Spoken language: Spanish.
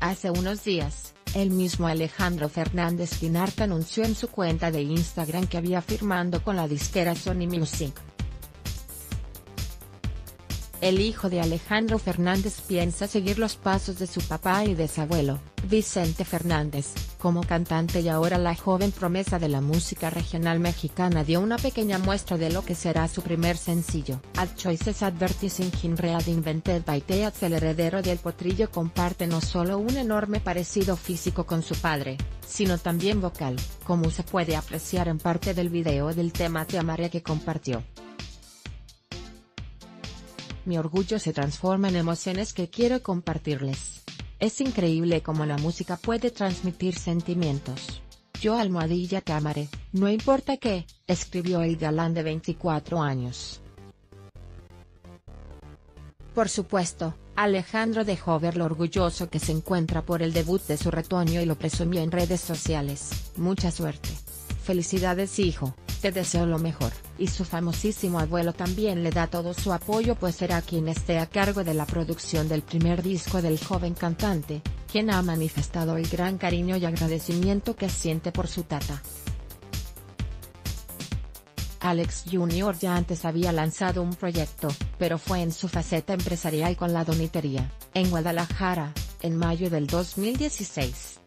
Hace unos días, el mismo Alejandro Fernández Quinart anunció en su cuenta de Instagram que había firmado con la disquera Sony Music. El hijo de Alejandro Fernández piensa seguir los pasos de su papá y de su abuelo, Vicente Fernández, como cantante y ahora la joven promesa de la música regional mexicana dio una pequeña muestra de lo que será su primer sencillo. Ad Choices Advertising in Read Invented by Teats el heredero del potrillo comparte no solo un enorme parecido físico con su padre, sino también vocal, como se puede apreciar en parte del video del tema Te amaré que compartió. Mi orgullo se transforma en emociones que quiero compartirles. Es increíble cómo la música puede transmitir sentimientos. Yo almohadilla te amaré, no importa qué, escribió el galán de 24 años. Por supuesto, Alejandro dejó ver lo orgulloso que se encuentra por el debut de su retoño y lo presumió en redes sociales, mucha suerte. Felicidades hijo, te deseo lo mejor, y su famosísimo abuelo también le da todo su apoyo pues será quien esté a cargo de la producción del primer disco del joven cantante, quien ha manifestado el gran cariño y agradecimiento que siente por su tata. Alex Jr. ya antes había lanzado un proyecto, pero fue en su faceta empresarial con la donitería, en Guadalajara, en mayo del 2016.